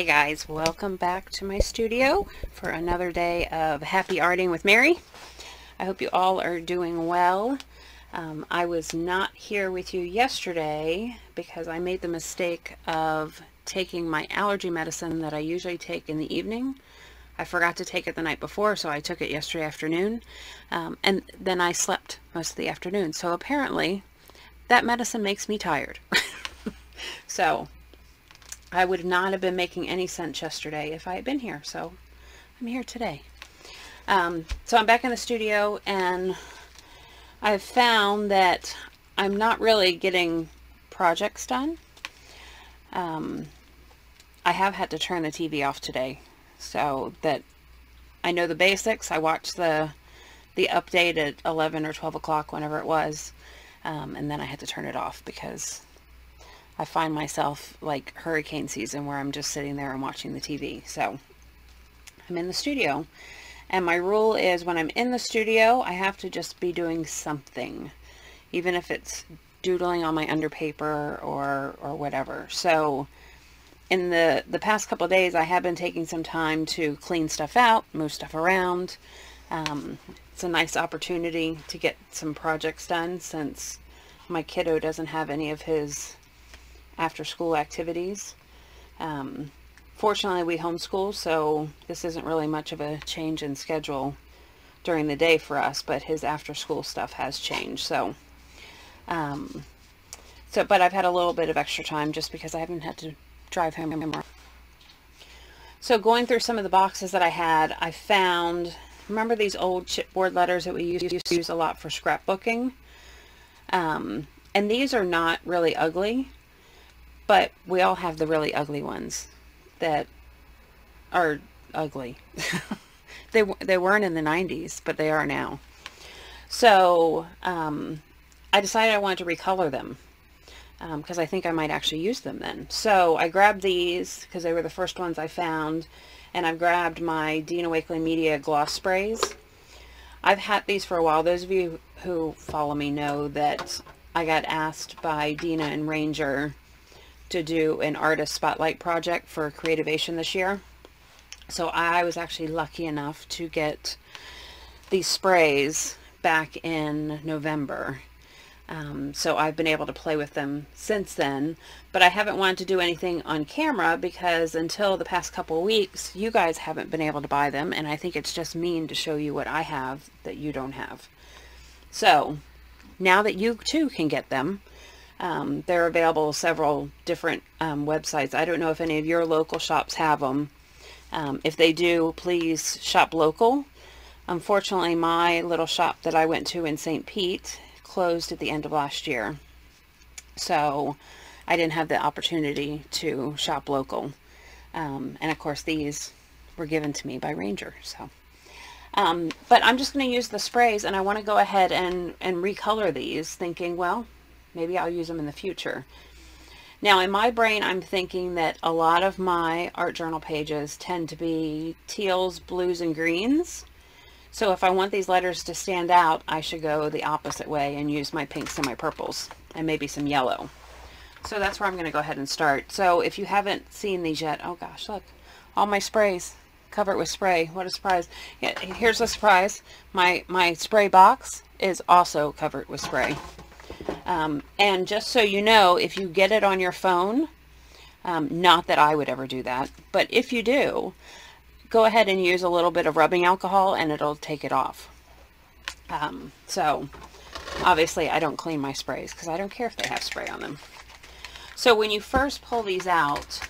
Hey guys, welcome back to my studio for another day of happy arting with Mary. I hope you all are doing well. Um, I was not here with you yesterday because I made the mistake of taking my allergy medicine that I usually take in the evening. I forgot to take it the night before, so I took it yesterday afternoon, um, and then I slept most of the afternoon. So apparently, that medicine makes me tired. so I would not have been making any sense yesterday if I had been here. So I'm here today. Um, so I'm back in the studio and I've found that I'm not really getting projects done. Um, I have had to turn the TV off today so that I know the basics. I watched the the update at 11 or 12 o'clock whenever it was um, and then I had to turn it off because I find myself like hurricane season where I'm just sitting there and watching the TV. So I'm in the studio and my rule is when I'm in the studio, I have to just be doing something, even if it's doodling on my underpaper or, or whatever. So in the, the past couple days, I have been taking some time to clean stuff out, move stuff around. Um, it's a nice opportunity to get some projects done since my kiddo doesn't have any of his after school activities. Um, fortunately, we homeschool, so this isn't really much of a change in schedule during the day for us, but his after school stuff has changed. So, um, so, but I've had a little bit of extra time just because I haven't had to drive home. Anymore. So going through some of the boxes that I had, I found, remember these old chipboard letters that we used to use a lot for scrapbooking? Um, and these are not really ugly. But we all have the really ugly ones that are ugly. they, they weren't in the 90s, but they are now. So um, I decided I wanted to recolor them because um, I think I might actually use them then. So I grabbed these because they were the first ones I found and I've grabbed my Dina Wakley Media gloss sprays. I've had these for a while. Those of you who follow me know that I got asked by Dina and Ranger to do an artist spotlight project for Creativation this year. So I was actually lucky enough to get these sprays back in November. Um, so I've been able to play with them since then, but I haven't wanted to do anything on camera because until the past couple weeks, you guys haven't been able to buy them, and I think it's just mean to show you what I have that you don't have. So now that you too can get them, um, they're available several different um, websites. I don't know if any of your local shops have them. Um, if they do, please shop local. Unfortunately, my little shop that I went to in St. Pete closed at the end of last year. So I didn't have the opportunity to shop local. Um, and of course, these were given to me by Ranger. So, um, but I'm just going to use the sprays and I want to go ahead and, and recolor these thinking, well, Maybe I'll use them in the future. Now in my brain I'm thinking that a lot of my art journal pages tend to be teals, blues, and greens. So if I want these letters to stand out, I should go the opposite way and use my pinks and my purples and maybe some yellow. So that's where I'm going to go ahead and start. So if you haven't seen these yet, oh gosh, look, all my sprays, cover it with spray. What a surprise. Yeah, here's a surprise. My, my spray box is also covered with spray. Um, and just so you know, if you get it on your phone, um, not that I would ever do that, but if you do, go ahead and use a little bit of rubbing alcohol and it'll take it off. Um, so obviously I don't clean my sprays because I don't care if they have spray on them. So when you first pull these out,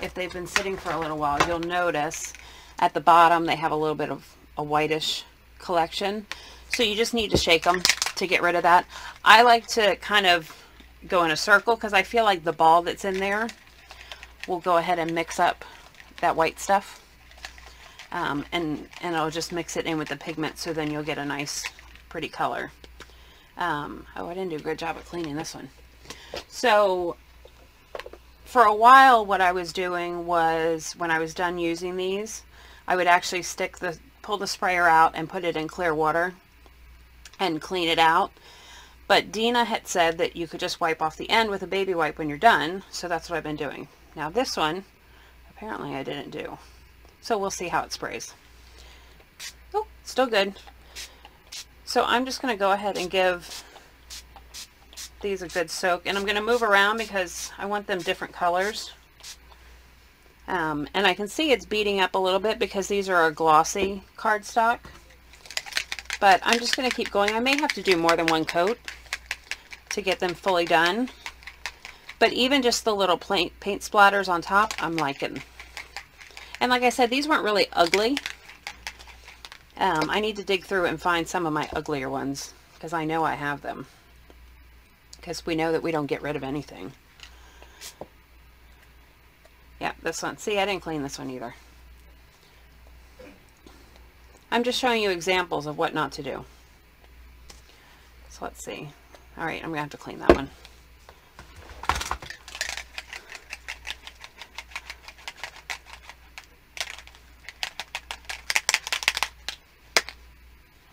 if they've been sitting for a little while, you'll notice at the bottom they have a little bit of a whitish collection. So you just need to shake them to get rid of that. I like to kind of go in a circle because I feel like the ball that's in there will go ahead and mix up that white stuff. Um, and, and I'll just mix it in with the pigment so then you'll get a nice pretty color. Um, oh, I didn't do a good job of cleaning this one. So for a while what I was doing was when I was done using these, I would actually stick the, pull the sprayer out and put it in clear water and clean it out. But Dina had said that you could just wipe off the end with a baby wipe when you're done, so that's what I've been doing. Now this one, apparently I didn't do. So we'll see how it sprays. Oh, still good. So I'm just going to go ahead and give these a good soak. And I'm going to move around because I want them different colors. Um, and I can see it's beating up a little bit because these are a glossy cardstock. But I'm just going to keep going. I may have to do more than one coat to get them fully done. But even just the little paint, paint splatters on top, I'm liking. And like I said, these weren't really ugly. Um, I need to dig through and find some of my uglier ones because I know I have them. Because we know that we don't get rid of anything. Yeah, this one. See, I didn't clean this one either. I'm just showing you examples of what not to do. So let's see. All right, I'm going to have to clean that one.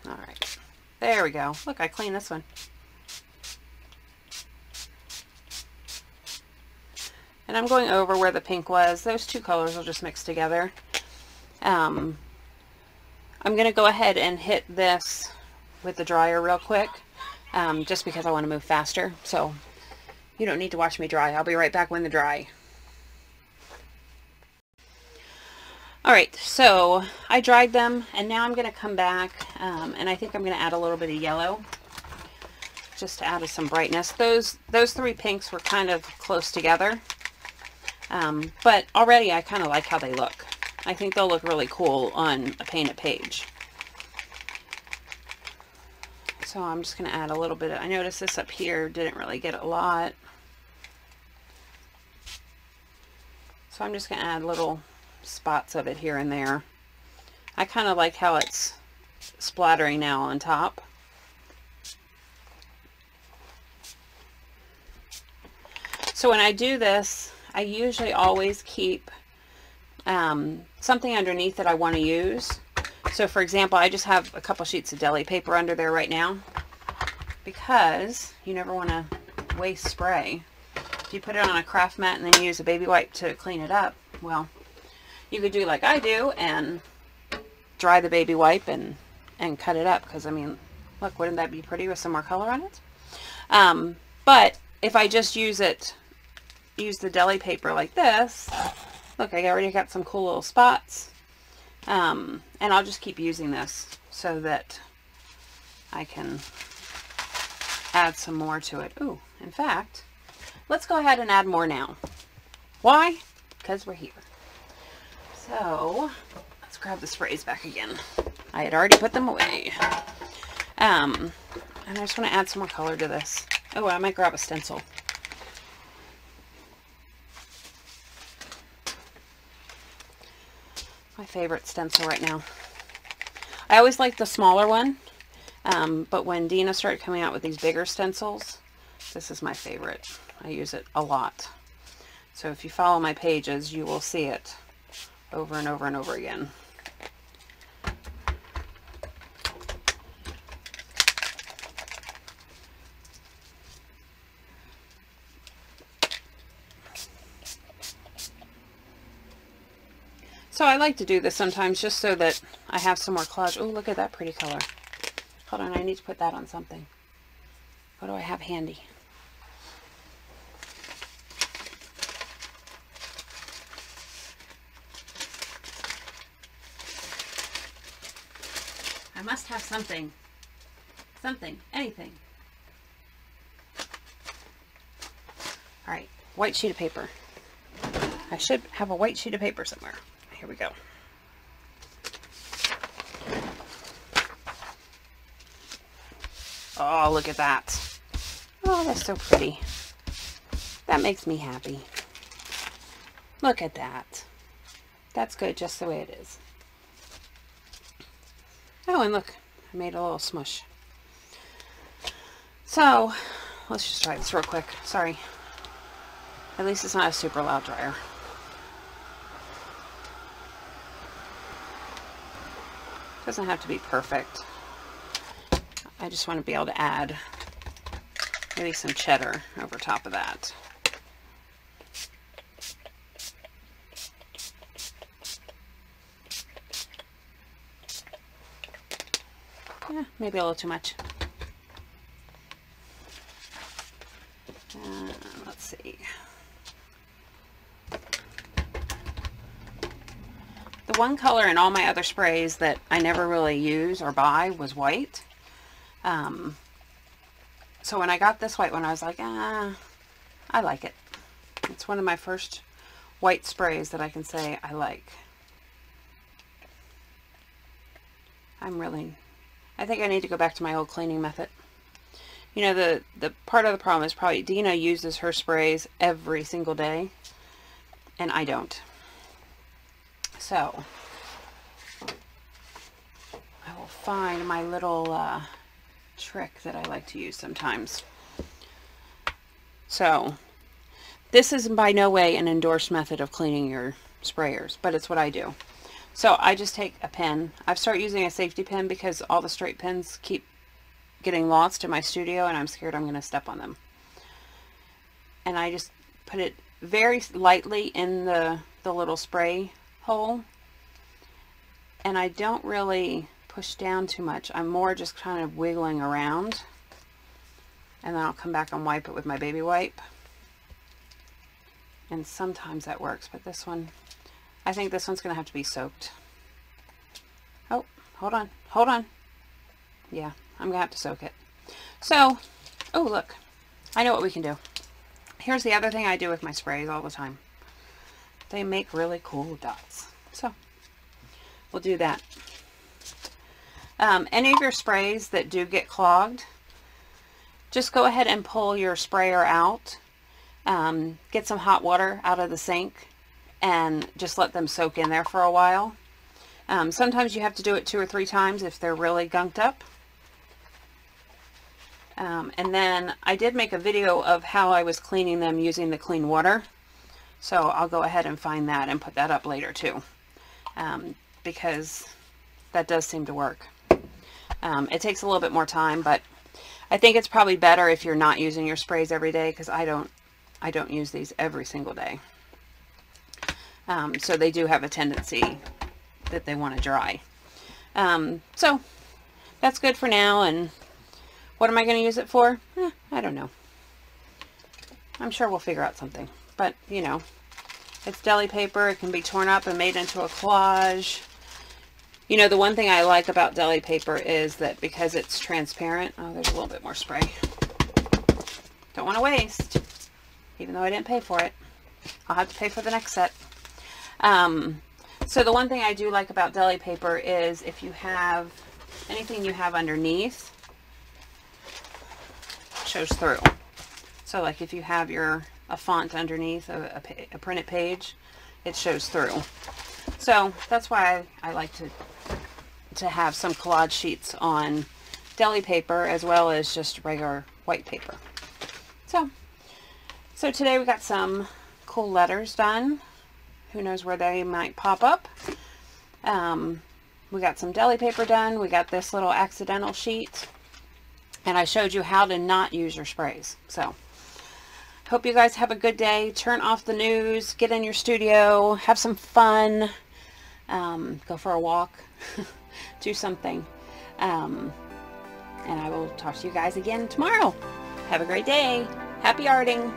All right, there we go. Look, I cleaned this one. And I'm going over where the pink was. Those two colors will just mix together. Um, I'm going to go ahead and hit this with the dryer real quick, um, just because I want to move faster. So you don't need to watch me dry. I'll be right back when the dry. Alright, so I dried them and now I'm going to come back um, and I think I'm going to add a little bit of yellow just to add some brightness. Those, those three pinks were kind of close together. Um, but already I kind of like how they look. I think they'll look really cool on a painted page. So I'm just going to add a little bit. Of, I noticed this up here didn't really get a lot. So I'm just going to add little spots of it here and there. I kind of like how it's splattering now on top. So when I do this, I usually always keep um, something underneath that I want to use. So for example, I just have a couple sheets of deli paper under there right now because you never want to waste spray. If you put it on a craft mat and then use a baby wipe to clean it up, well, you could do like I do and dry the baby wipe and, and cut it up because I mean, look, wouldn't that be pretty with some more color on it? Um, but if I just use it use the deli paper like this, look, I already got some cool little spots. Um, and I'll just keep using this so that I can add some more to it. Ooh, in fact, let's go ahead and add more now. Why? Because we're here. So, let's grab the sprays back again. I had already put them away. Um, and I just want to add some more color to this. Oh, I might grab a stencil. Favorite stencil right now. I always like the smaller one, um, but when Dina started coming out with these bigger stencils, this is my favorite. I use it a lot. So if you follow my pages, you will see it over and over and over again. So I like to do this sometimes just so that I have some more collage. Oh, look at that pretty color. Hold on, I need to put that on something. What do I have handy? I must have something. Something. Anything. Alright, white sheet of paper. I should have a white sheet of paper somewhere. Here we go. Oh, look at that. Oh, that's so pretty. That makes me happy. Look at that. That's good just the way it is. Oh, and look, I made a little smush. So, let's just try this real quick. Sorry. At least it's not a super loud dryer. Doesn't have to be perfect. I just want to be able to add maybe some cheddar over top of that. Yeah, maybe a little too much. Uh, let's see. The one color in all my other sprays that I never really use or buy was white. Um, so when I got this white one, I was like, ah, I like it. It's one of my first white sprays that I can say I like. I'm really, I think I need to go back to my old cleaning method. You know, the, the part of the problem is probably Dina uses her sprays every single day, and I don't. So, I will find my little uh, trick that I like to use sometimes. So, this is by no way an endorsed method of cleaning your sprayers, but it's what I do. So I just take a pen. I've started using a safety pin because all the straight pins keep getting lost in my studio and I'm scared I'm going to step on them. And I just put it very lightly in the, the little spray hole. And I don't really push down too much. I'm more just kind of wiggling around. And then I'll come back and wipe it with my baby wipe. And sometimes that works, but this one, I think this one's going to have to be soaked. Oh, hold on, hold on. Yeah, I'm going to have to soak it. So, oh look, I know what we can do. Here's the other thing I do with my sprays all the time. They make really cool dots. So, we'll do that. Um, any of your sprays that do get clogged, just go ahead and pull your sprayer out. Um, get some hot water out of the sink and just let them soak in there for a while. Um, sometimes you have to do it two or three times if they're really gunked up. Um, and then I did make a video of how I was cleaning them using the clean water. So I'll go ahead and find that and put that up later too. Um, because that does seem to work. Um, it takes a little bit more time, but I think it's probably better if you're not using your sprays every day because I don't, I don't use these every single day. Um, so they do have a tendency that they want to dry. Um, so that's good for now. And what am I going to use it for? Eh, I don't know. I'm sure we'll figure out something. But, you know, it's deli paper. It can be torn up and made into a collage. You know, the one thing I like about deli paper is that because it's transparent, oh, there's a little bit more spray. Don't want to waste, even though I didn't pay for it. I'll have to pay for the next set. Um, so the one thing I do like about deli paper is if you have anything you have underneath, shows through. So like if you have your a font underneath a, a, a printed page, it shows through. So that's why I, I like to to have some collage sheets on deli paper as well as just regular white paper. So, so today we got some cool letters done. Who knows where they might pop up. Um, we got some deli paper done. We got this little accidental sheet. And I showed you how to not use your sprays. So, hope you guys have a good day. Turn off the news. Get in your studio. Have some fun. Um, go for a walk. do something. Um, and I will talk to you guys again tomorrow. Have a great day. Happy arting.